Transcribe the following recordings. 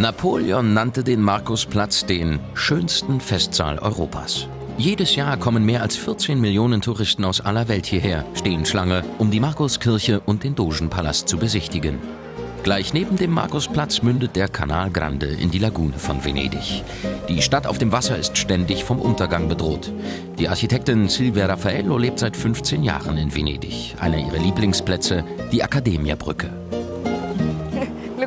Napoleon nannte den Markusplatz den schönsten Festsaal Europas. Jedes Jahr kommen mehr als 14 Millionen Touristen aus aller Welt hierher, stehen Schlange, um die Markuskirche und den Dogenpalast zu besichtigen. Gleich neben dem Markusplatz mündet der Canal Grande in die Lagune von Venedig. Die Stadt auf dem Wasser ist ständig vom Untergang bedroht. Die Architektin Silvia Raffaello lebt seit 15 Jahren in Venedig. Einer ihrer Lieblingsplätze, die Accademia-Brücke.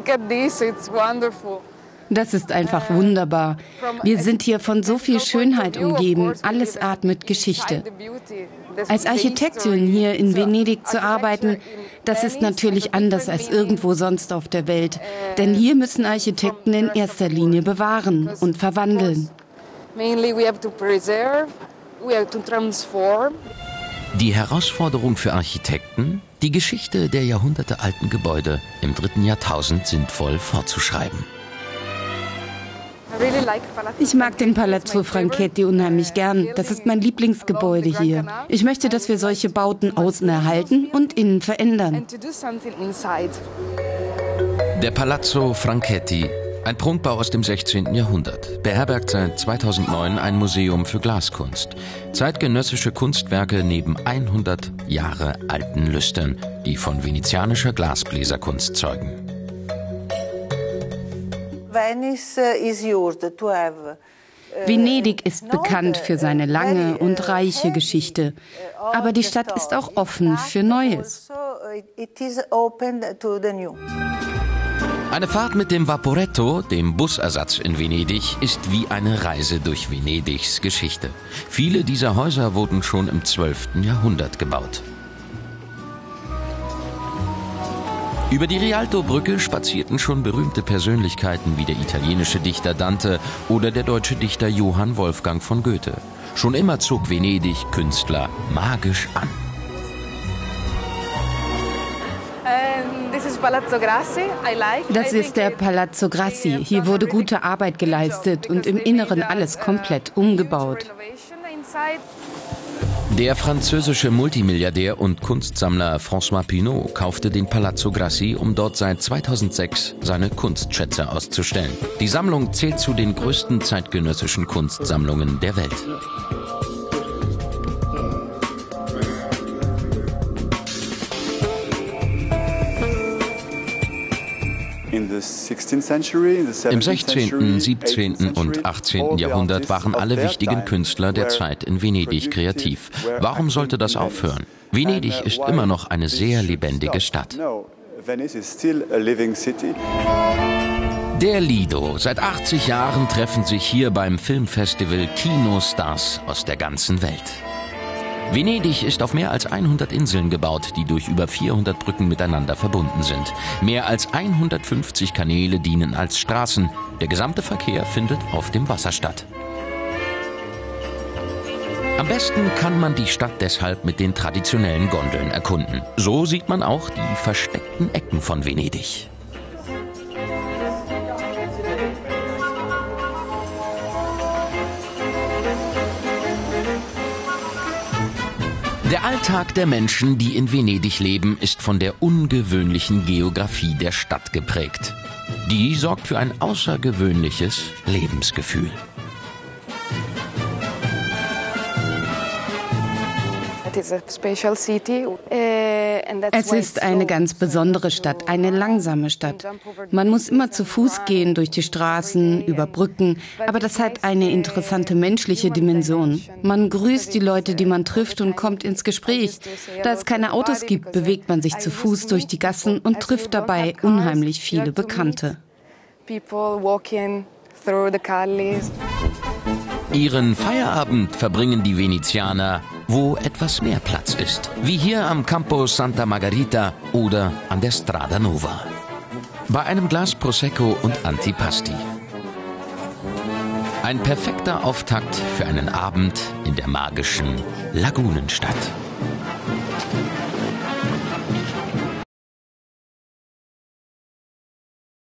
Look at this, it's wonderful. Das ist einfach wunderbar. Wir sind hier von so viel Schönheit umgeben. Alles atmet Geschichte. Als Architektin hier in Venedig zu arbeiten, das ist natürlich anders als irgendwo sonst auf der Welt. Denn hier müssen Architekten in erster Linie bewahren und verwandeln. Die Herausforderung für Architekten, die Geschichte der jahrhundertealten Gebäude im dritten Jahrtausend sinnvoll fortzuschreiben. Ich mag den Palazzo Franchetti unheimlich gern. Das ist mein Lieblingsgebäude hier. Ich möchte, dass wir solche Bauten außen erhalten und innen verändern. Der Palazzo Franchetti, ein Prunkbau aus dem 16. Jahrhundert, beherbergt seit 2009 ein Museum für Glaskunst. Zeitgenössische Kunstwerke neben 100 Jahre alten Lüstern, die von venezianischer Glasbläserkunst zeugen. Uh, Venedig ist bekannt für seine lange und uh, reiche Geschichte, aber die Stadt ist auch offen für Neues. Eine Fahrt mit dem Vaporetto, dem Busersatz in Venedig, ist wie eine Reise durch Venedigs Geschichte. Viele dieser Häuser wurden schon im 12. Jahrhundert gebaut. Über die Rialto-Brücke spazierten schon berühmte Persönlichkeiten wie der italienische Dichter Dante oder der deutsche Dichter Johann Wolfgang von Goethe. Schon immer zog Venedig Künstler magisch an. Das ist der Palazzo Grassi. Hier wurde gute Arbeit geleistet und im Inneren alles komplett umgebaut. Der französische Multimilliardär und Kunstsammler François Pinault kaufte den Palazzo Grassi, um dort seit 2006 seine Kunstschätze auszustellen. Die Sammlung zählt zu den größten zeitgenössischen Kunstsammlungen der Welt. Im 16., 17. und 18. Jahrhundert waren alle wichtigen Künstler der Zeit in Venedig kreativ. Warum sollte das aufhören? Venedig ist immer noch eine sehr lebendige Stadt. Der Lido. Seit 80 Jahren treffen sich hier beim Filmfestival Kinostars aus der ganzen Welt. Venedig ist auf mehr als 100 Inseln gebaut, die durch über 400 Brücken miteinander verbunden sind. Mehr als 150 Kanäle dienen als Straßen. Der gesamte Verkehr findet auf dem Wasser statt. Am besten kann man die Stadt deshalb mit den traditionellen Gondeln erkunden. So sieht man auch die versteckten Ecken von Venedig. Der Alltag der Menschen, die in Venedig leben, ist von der ungewöhnlichen Geografie der Stadt geprägt. Die sorgt für ein außergewöhnliches Lebensgefühl. Es ist eine ganz besondere Stadt, eine langsame Stadt. Man muss immer zu Fuß gehen durch die Straßen, über Brücken, aber das hat eine interessante menschliche Dimension. Man grüßt die Leute, die man trifft und kommt ins Gespräch. Da es keine Autos gibt, bewegt man sich zu Fuß durch die Gassen und trifft dabei unheimlich viele Bekannte. Ihren Feierabend verbringen die Venezianer, wo etwas mehr Platz ist, wie hier am Campo Santa Margherita oder an der Strada Nova. Bei einem Glas Prosecco und Antipasti. Ein perfekter Auftakt für einen Abend in der magischen Lagunenstadt.